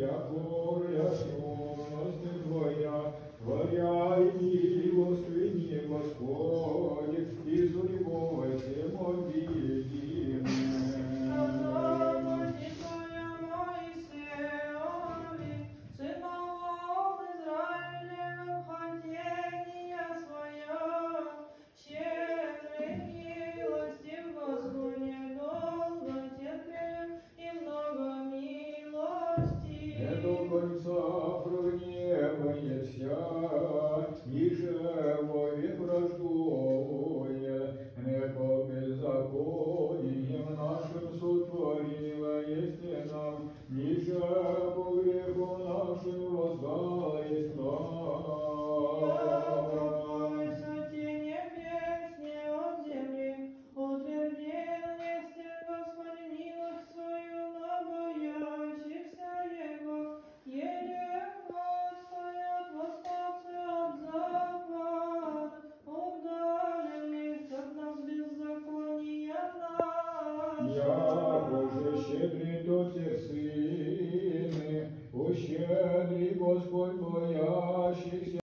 Яко ясності Твоя, сотворила есть нам, ниже по греху нашим Боже, щедрий до цих сини, ущедрий Господь боящихся,